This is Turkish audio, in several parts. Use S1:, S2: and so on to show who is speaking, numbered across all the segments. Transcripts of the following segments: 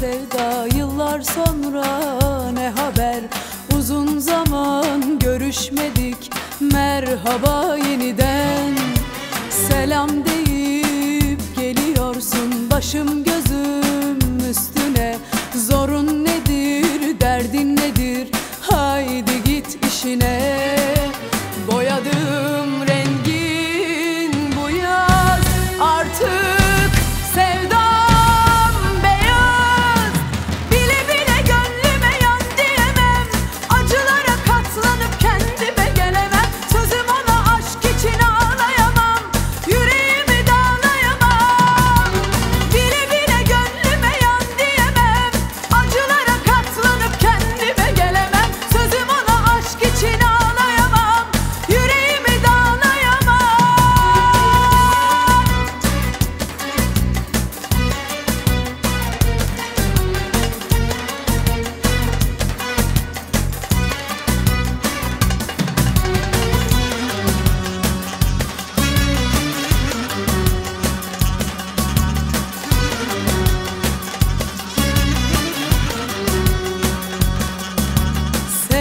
S1: sevda yıllar sonra ne haber? Uzun zaman görüşmedik merhaba yeniden. Selam deyip geliyorsun başım gözüm üstüne. Zorun nedir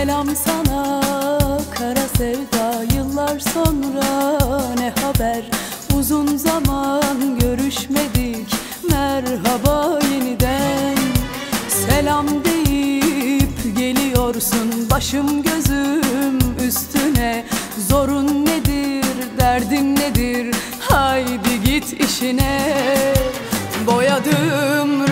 S1: Selam sana kara sevda. Yıllar sonra ne haber? Uzun zaman görüşmedik. Merhaba yeniden. Selam deyip geliyorsun. Başım gözüm üstüne. Zorun nedir? Derdin nedir? Haydi git işine. Boyadım